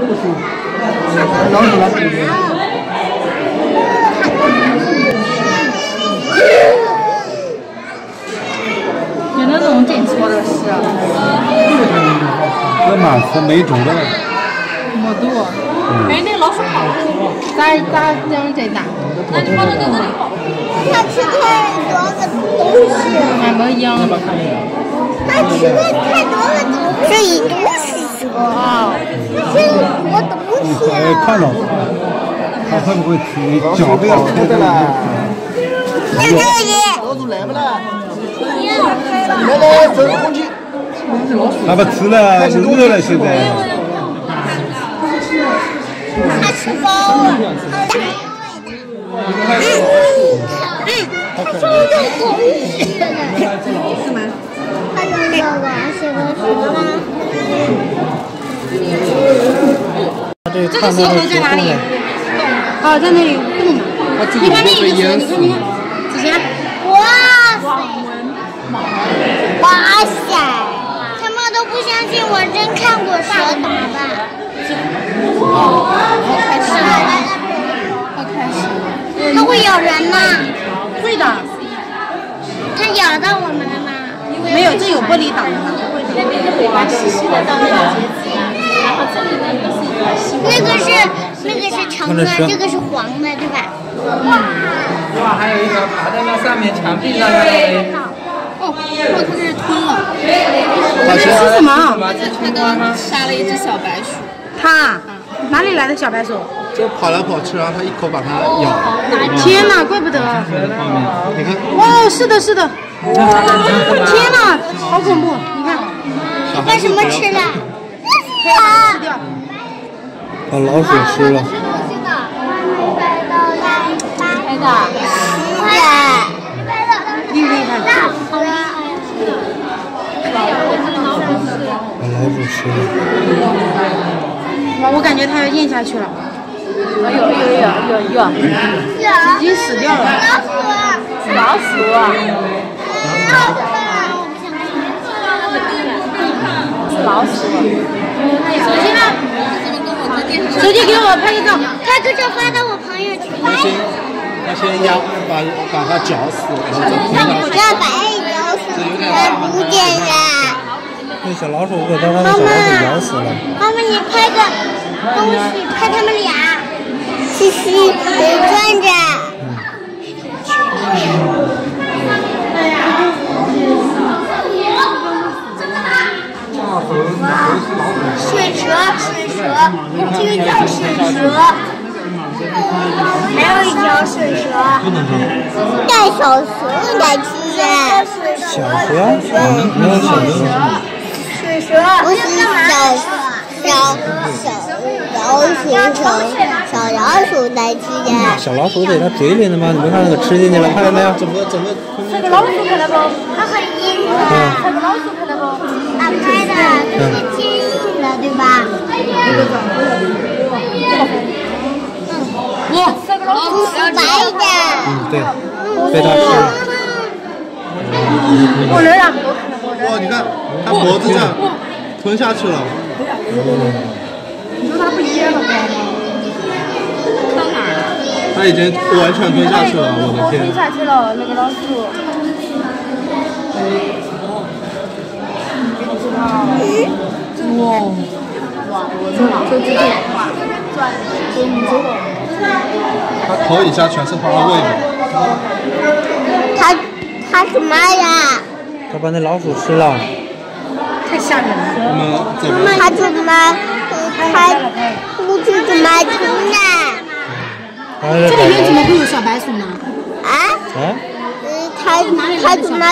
老鼠老鼠。有那种电车的是，这嘛是美洲的，没多。哎，那老鼠跑了，咋咋这样这大？那你放到这里跑。它吃太多的东西，还没养。他吃了太多个东西，这一东西哦，他吃了多东西哎，啊！看到他会不会吃脚跑开的了？在这里，老鼠来不啦？来来，分空气。他不吃了，饿了现在。他吃饱了，大有味道。嗯，他吃了东西了，是吗？他用这个写的什么呢？这个石头在哪里？哦，在那里动呢。你看那个石头，你看你看，这些。哇塞！哇塞！他们都不相信我真看过蛇打扮。开始了，快开始了。它会咬人吗？会的，它咬到我们了吗？没有，这有玻璃挡的。那边的尾巴细细的到那个节那个是那个是橙的，这个是黄的，对吧？哇，还有一条爬在那上面墙壁上的嘞。哦，我它这是吞了。它这是什么？它刚刚杀了一只小白鼠，它哪里来的小白鼠？就跑来跑去，然后它一口把它咬。天哪，怪不得！你看，哇，是的，是的。天哪，好恐怖！你看，干什么吃吃掉。把老鼠吃了。拍的。厉不厉害？把老鼠吃了。哇，我感觉它要咽下去了，哎呦哎呦哎呦呦，已经死掉了。老鼠。老鼠啊，老鼠。手机给我拍个照。拍个照发到我朋友圈。它先它先压把把它绞死，然后再推到让把爱咬死。那小老鼠给它那个小老鼠咬死了。妈妈，你拍个东西，拍他们俩，嘻嘻，转着。水蛇，水蛇，这个叫水蛇。还有一条水蛇，带小蛇来吃呀。小蛇？嗯，没有小蛇。水蛇不是小小小老鼠成小老鼠来吃的。小老鼠在它嘴里呢吗？你没看那个吃进去了，看见没有？整个整个这个老鼠看到不？它很硬的。这个老鼠看到不？打开的，这是坚硬的，哇，老鼠是白的。嗯，对，被它吃了。我那儿哇，你看它脖子这样吞下去了。你说它不噎了吗？到哪儿了？它已经完全吞下去了，我的天！下去了，那个老鼠。哇，这这这，它头以下全是它的胃的。它它什么呀？他把那老鼠吃了。太吓人了。我们走吧。它怎么他不知怎么吞呢？这这里面怎么会有小白鼠呢？啊？啊？嗯，他他怎么